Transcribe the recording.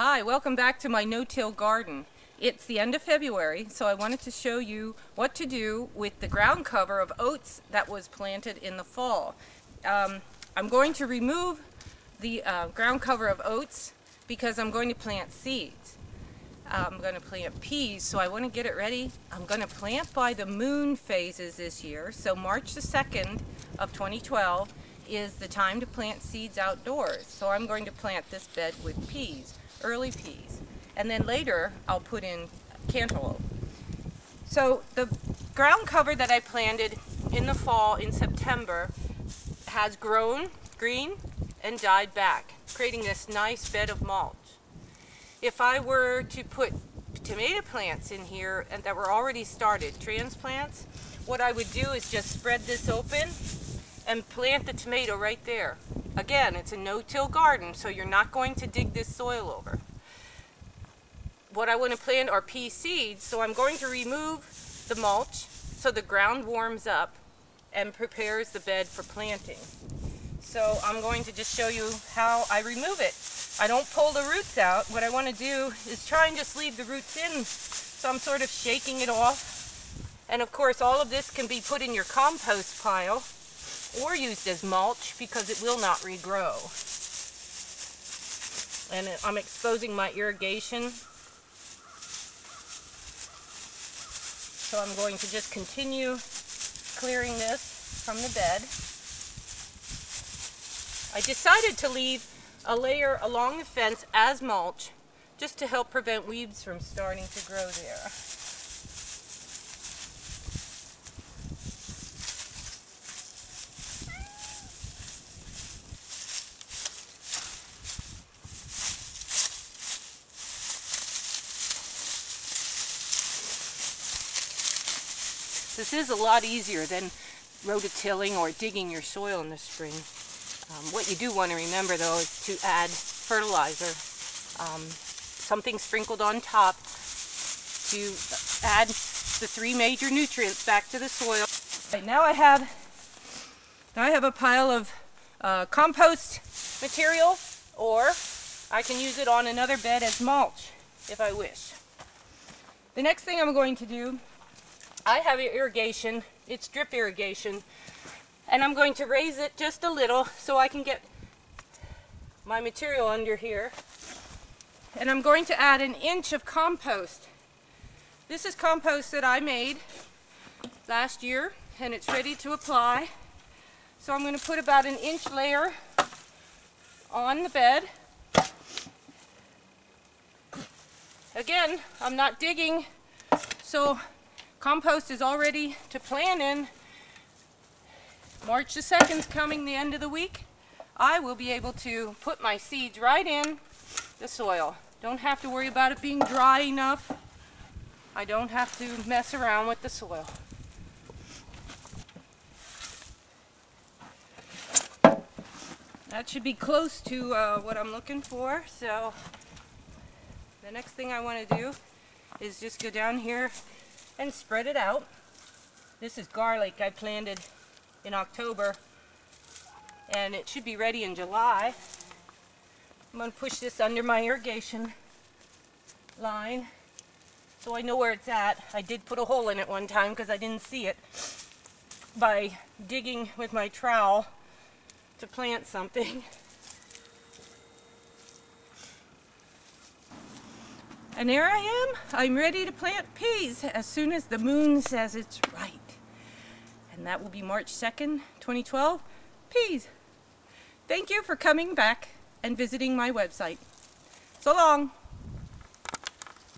Hi, welcome back to my no-till garden. It's the end of February, so I wanted to show you what to do with the ground cover of oats that was planted in the fall. Um, I'm going to remove the uh, ground cover of oats because I'm going to plant seeds. I'm going to plant peas, so I want to get it ready. I'm going to plant by the moon phases this year, so March the 2nd of 2012 is the time to plant seeds outdoors. So I'm going to plant this bed with peas early peas. And then later, I'll put in cantaloupe. So the ground cover that I planted in the fall in September has grown green and died back, creating this nice bed of mulch. If I were to put tomato plants in here and that were already started, transplants, what I would do is just spread this open and plant the tomato right there. Again, it's a no-till garden, so you're not going to dig this soil over. What I want to plant are pea seeds, so I'm going to remove the mulch so the ground warms up and prepares the bed for planting. So I'm going to just show you how I remove it. I don't pull the roots out. What I want to do is try and just leave the roots in. So I'm sort of shaking it off. And of course, all of this can be put in your compost pile or used as mulch because it will not regrow. And I'm exposing my irrigation. So I'm going to just continue clearing this from the bed. I decided to leave a layer along the fence as mulch just to help prevent weeds from starting to grow there. This is a lot easier than rototilling or digging your soil in the spring. Um, what you do want to remember though is to add fertilizer, um, something sprinkled on top to add the three major nutrients back to the soil. Right, now I have now I have a pile of uh, compost material or I can use it on another bed as mulch if I wish. The next thing I'm going to do I have irrigation, it's drip irrigation, and I'm going to raise it just a little so I can get my material under here. And I'm going to add an inch of compost. This is compost that I made last year and it's ready to apply. So I'm going to put about an inch layer on the bed. Again, I'm not digging, so Compost is all ready to plant in. March the 2nd is coming the end of the week. I will be able to put my seeds right in the soil. Don't have to worry about it being dry enough. I don't have to mess around with the soil. That should be close to uh, what I'm looking for. So the next thing I want to do is just go down here and spread it out. This is garlic I planted in October and it should be ready in July. I'm going to push this under my irrigation line so I know where it's at. I did put a hole in it one time because I didn't see it by digging with my trowel to plant something. And there I am. I'm ready to plant peas as soon as the moon says it's right. And that will be March 2nd, 2012. Peas. Thank you for coming back and visiting my website. So long.